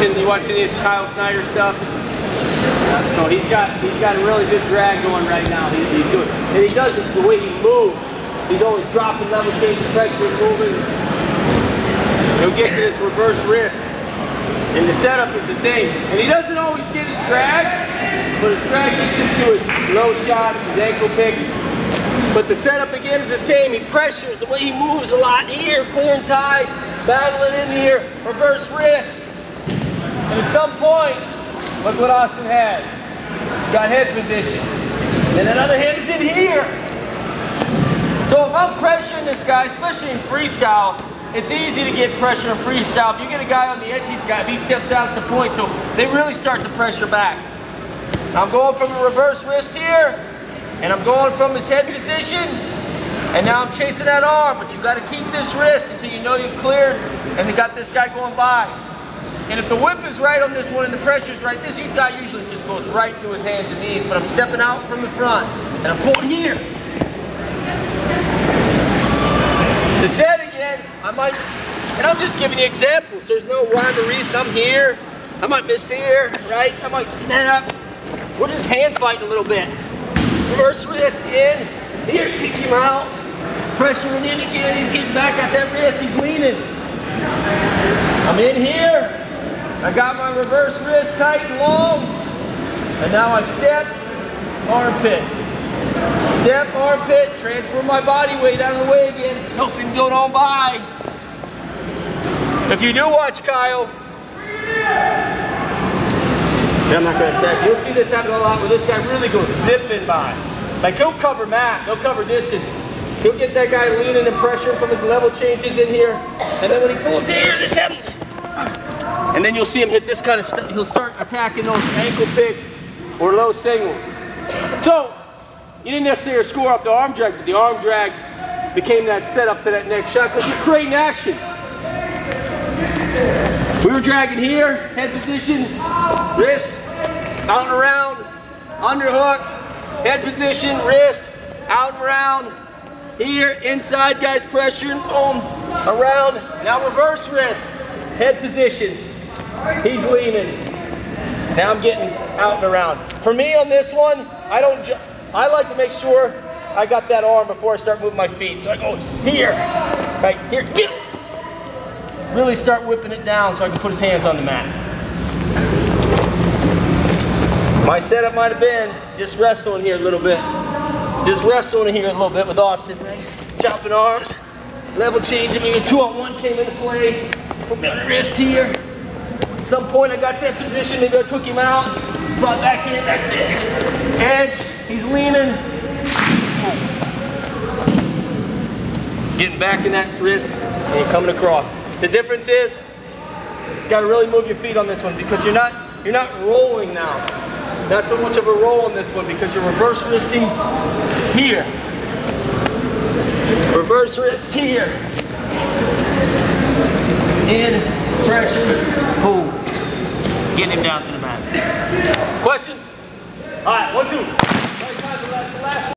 watching you watching this Kyle Snyder stuff? So he's got he's got a really good drag going right now. He, he's good, and he does it the way he moves. He's always dropping level, changing pressure, moving. He'll get to this reverse wrist, and the setup is the same. And he doesn't always get his drag, but his drag gets into his low shots, his ankle picks. But the setup again is the same. He pressures the way he moves a lot here, clearing ties, battling in here, reverse wrist. And at some point, look what Austin had. He's got head position. And another hand is in here. So if I'm pressuring this guy, especially in freestyle, it's easy to get pressure in freestyle. If you get a guy on the edge, he's got, he steps out at the point, so they really start to pressure back. I'm going from a reverse wrist here, and I'm going from his head position, and now I'm chasing that arm, but you gotta keep this wrist until you know you've cleared, and you got this guy going by. And if the whip is right on this one and the pressure's right, this guy usually just goes right to his hands and knees, but I'm stepping out from the front, and I'm pulling here. The set again, I might, and I'm just giving you examples. There's no rhyme or reason. I'm here. I might miss here, right? I might snap. We're just hand fighting a little bit. Reverse wrist in. Here, kick him out. Pressuring in again. He's getting back at that wrist. He's leaning. I'm in here. I got my reverse wrist tight and long. And now I step, armpit. Step, armpit, transfer my body weight out of the way again, help him go on by. If you do watch Kyle, I'm not gonna attack. You'll see this happen a lot where this guy really goes zipping by. Like he'll cover mat, he'll cover distance. He'll get that guy leaning and pressure from his level changes in here. And then when he pulls here, this happens. And then you'll see him hit this kind of stuff. He'll start attacking those ankle picks or low singles. So, you didn't necessarily score off the arm drag, but the arm drag became that setup to that next shot because you're creating action. We were dragging here, head position, wrist, out and around, underhook, head position, wrist, out and around, here, inside, guys pressuring, boom, around, now reverse wrist, head position, he's leaning. Now I'm getting out and around. For me on this one, I don't, I like to make sure I got that arm before I start moving my feet. So I go here, right here, get. Really start whipping it down so I can put his hands on the mat. My setup might have been just wrestling here a little bit. Just wrestling here a little bit with Austin, right? Chopping arms, level changing, maybe two on one came into play. Put me on the wrist here. Some point I got to that position, maybe I took him out, brought back in, that's it. Edge, he's leaning. Getting back in that wrist, and you're coming across. The difference is, you gotta really move your feet on this one because you're not, you're not rolling now. Not so much of a roll on this one because you're reverse wristing here. Reverse wrist here. In, pressure, pull. Get him down to the mat. Questions? All right, one, two.